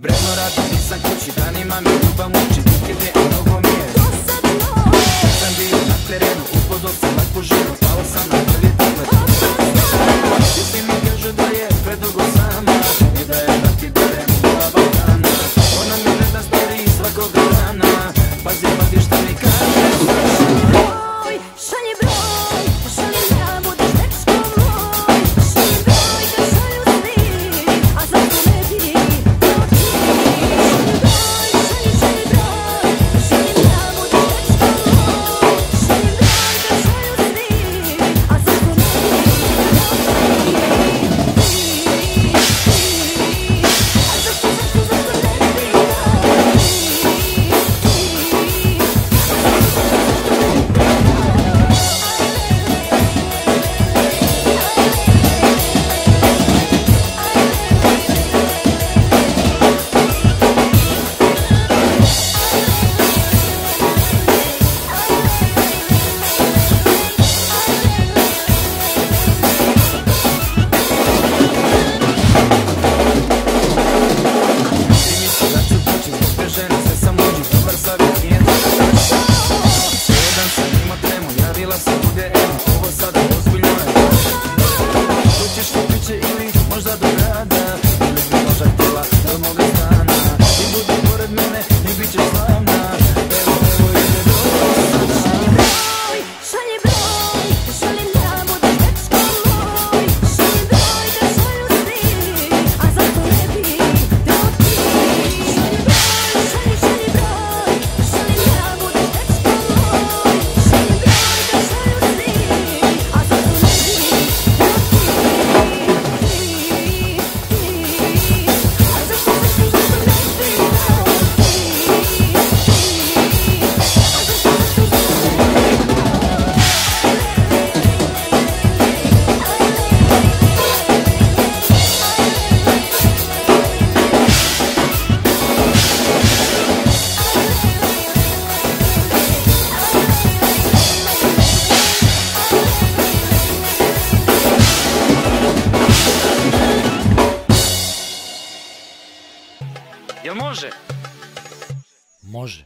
Breno radi, nisam kući, danima me ljubav muči, nikad je mnogo mi je. Kad sam bio na terenu, upoznao sam takvu ženu, pao sam na prvi pogled. Svi mi kažu da je predugo sama i da je da ti berem glava dana. Ona mi gleda story svakoga dana, pazi, pazi stuck in Jel može? Može.